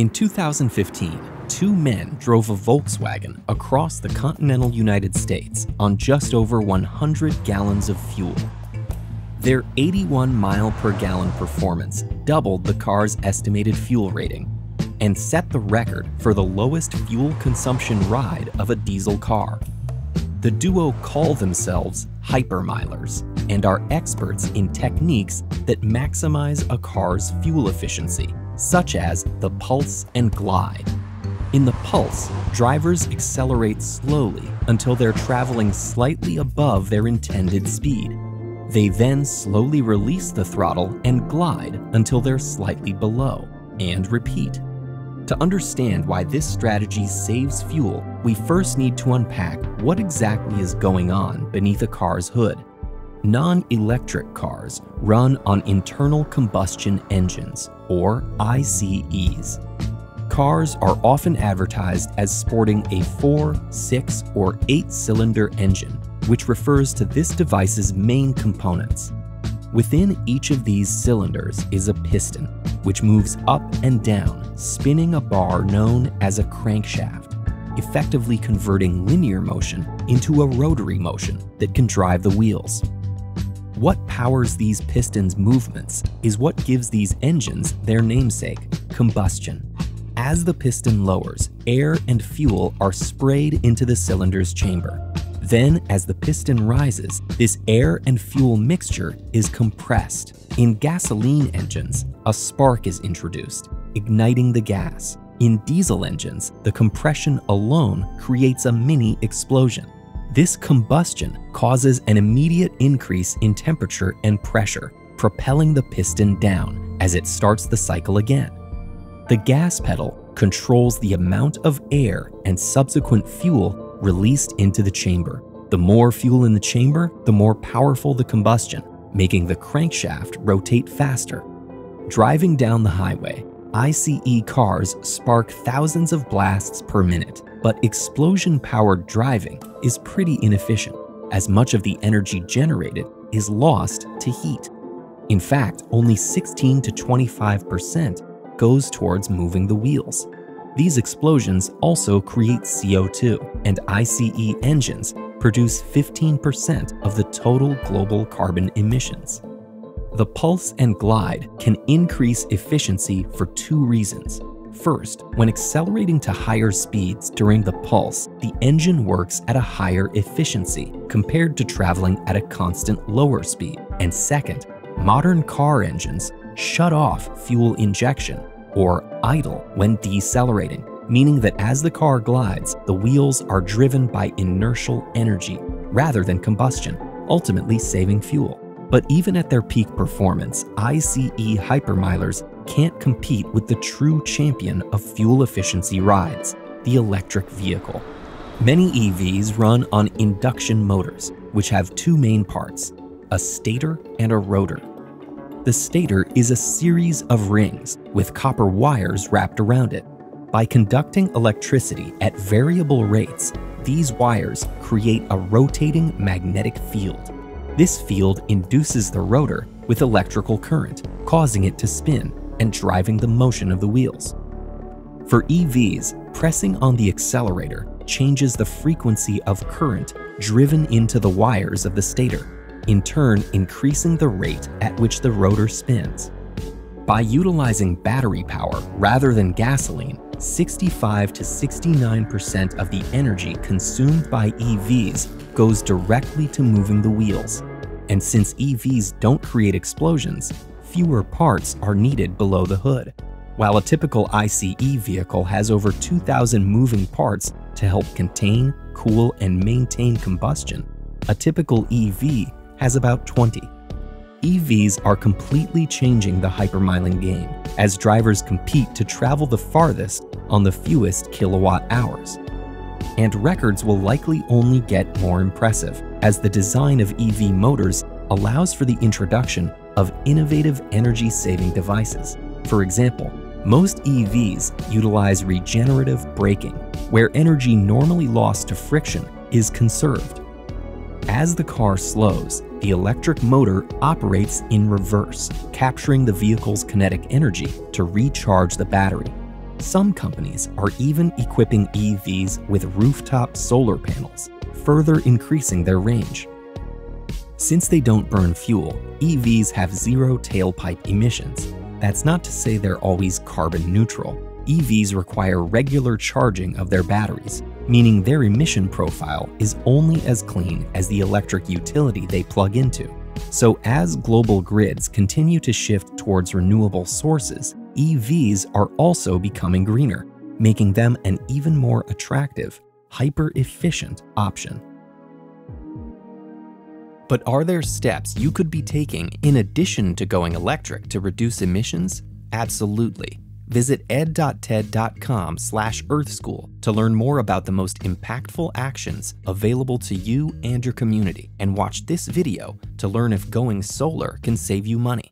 In 2015, two men drove a Volkswagen across the continental United States on just over 100 gallons of fuel. Their 81 mile per gallon performance doubled the car's estimated fuel rating and set the record for the lowest fuel consumption ride of a diesel car. The duo call themselves hypermilers and are experts in techniques that maximize a car's fuel efficiency such as the pulse and glide. In the pulse, drivers accelerate slowly until they're traveling slightly above their intended speed. They then slowly release the throttle and glide until they're slightly below, and repeat. To understand why this strategy saves fuel, we first need to unpack what exactly is going on beneath a car's hood. Non-electric cars run on internal combustion engines, or ICEs. Cars are often advertised as sporting a 4, 6, or 8-cylinder engine, which refers to this device's main components. Within each of these cylinders is a piston, which moves up and down, spinning a bar known as a crankshaft, effectively converting linear motion into a rotary motion that can drive the wheels. What powers these pistons' movements is what gives these engines their namesake, combustion. As the piston lowers, air and fuel are sprayed into the cylinder's chamber. Then, as the piston rises, this air and fuel mixture is compressed. In gasoline engines, a spark is introduced, igniting the gas. In diesel engines, the compression alone creates a mini explosion. This combustion causes an immediate increase in temperature and pressure, propelling the piston down as it starts the cycle again. The gas pedal controls the amount of air and subsequent fuel released into the chamber. The more fuel in the chamber, the more powerful the combustion, making the crankshaft rotate faster. Driving down the highway, ICE cars spark thousands of blasts per minute, but explosion-powered driving is pretty inefficient, as much of the energy generated is lost to heat. In fact, only 16 to 25% goes towards moving the wheels. These explosions also create CO2, and ICE engines produce 15% of the total global carbon emissions. The pulse and glide can increase efficiency for two reasons. First, when accelerating to higher speeds during the pulse, the engine works at a higher efficiency compared to traveling at a constant lower speed. And second, modern car engines shut off fuel injection, or idle, when decelerating, meaning that as the car glides, the wheels are driven by inertial energy rather than combustion, ultimately saving fuel. But even at their peak performance, ICE hypermilers can't compete with the true champion of fuel efficiency rides, the electric vehicle. Many EVs run on induction motors, which have two main parts, a stator and a rotor. The stator is a series of rings with copper wires wrapped around it. By conducting electricity at variable rates, these wires create a rotating magnetic field. This field induces the rotor with electrical current, causing it to spin and driving the motion of the wheels. For EVs, pressing on the accelerator changes the frequency of current driven into the wires of the stator, in turn increasing the rate at which the rotor spins. By utilizing battery power rather than gasoline, 65 to 69% of the energy consumed by EVs goes directly to moving the wheels. And since EVs don't create explosions, fewer parts are needed below the hood. While a typical ICE vehicle has over 2,000 moving parts to help contain, cool, and maintain combustion, a typical EV has about 20. EVs are completely changing the hypermiling game as drivers compete to travel the farthest on the fewest kilowatt hours. And records will likely only get more impressive as the design of EV motors allows for the introduction of innovative energy-saving devices. For example, most EVs utilize regenerative braking, where energy normally lost to friction is conserved. As the car slows, the electric motor operates in reverse, capturing the vehicle's kinetic energy to recharge the battery. Some companies are even equipping EVs with rooftop solar panels, further increasing their range. Since they don't burn fuel, EVs have zero tailpipe emissions. That's not to say they're always carbon neutral. EVs require regular charging of their batteries, meaning their emission profile is only as clean as the electric utility they plug into. So as global grids continue to shift towards renewable sources, EVs are also becoming greener, making them an even more attractive, hyper-efficient option. But are there steps you could be taking in addition to going electric to reduce emissions? Absolutely. Visit ed.ted.com slash earthschool to learn more about the most impactful actions available to you and your community and watch this video to learn if going solar can save you money.